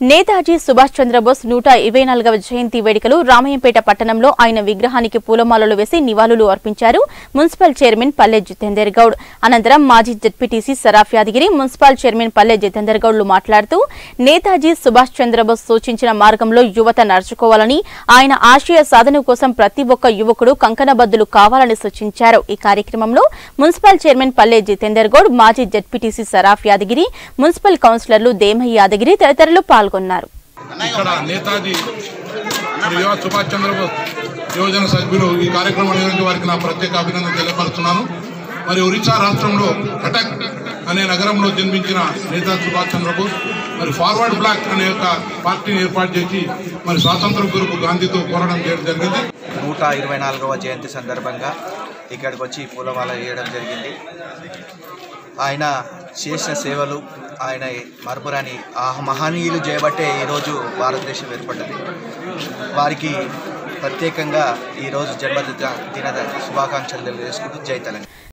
నేతాజీ సుభాష్ చంద్రబోస్ నూట ఇరవై నాలుగవ జయంతి వేడుకలు రామయ్యంపేట పట్టణంలో ఆయన విగ్రహానికి పూలమాలలు వేసి నివాళులు అర్పించారు మున్సిపల్ చైర్మన్ పల్లె జితేందర్ గౌడ్. అనంతరం మాజీ ZPTC Saraf Yadagiri municipal chairman Palle Jitender గౌడ్లు మాట్లాడుతూ నేతాజీ సుభాష్ చంద్రబోస్ సూచించిన మార్గంలో యువత నడుచుకోవాలని ఆయన ఆశయ సాధన కోసం ప్రతి ఒక్క యువకుడు కంకణబద్దులు కావాలని సూచించారు. ఈ కార్యక్రమంలో మున్సిపల్ చైర్మన్ పల్లె జితేందర్ గౌడ్ మాజీ జడ్పీటీసీ సరాఫ్ యాదగిరి మున్సిపల్ కౌన్సిలర్లు దేమయ్య యాదగిరి తదితరులు పాల్గొన్నారు. ఇక్కడ నేతాజీ సుభాష్ చంద్రబోస్ యువజన సభ్యులు ఈ కార్యక్రమం నిర్వహించిన వారికి నా ప్రత్యేక అభినందన తెలియపరుస్తున్నాను. మరి ఒరిస్సా రాష్ట్రంలో కటక్ అనే నగరంలో జన్మించిన నేతాజీ సుభాష్ చంద్రబోస్ మరి ఫార్వర్డ్ బ్లాక్ అనే ఒక పార్టీని ఏర్పాటు చేసి మరి స్వాతంత్ర కొరకు గాంధీతో పోరాటం చేయడం జరిగింది. నూట ఇరవై నాలుగవ జయంతి సందర్భంగా ఇక్కడికి వచ్చి పూలమాల వేయడం జరిగింది. ఆయన చేసిన సేవలు ఆయన మరపురాని ఆ మహనీయులు చేయబట్టే ఈరోజు భారతదేశం ఏర్పడ్డది. వారికి ప్రత్యేకంగా ఈరోజు జన్మదిన దిన శుభాకాంక్షలు తెలియజేసుకుంటూ జై తెలంగాణ.